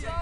Yeah.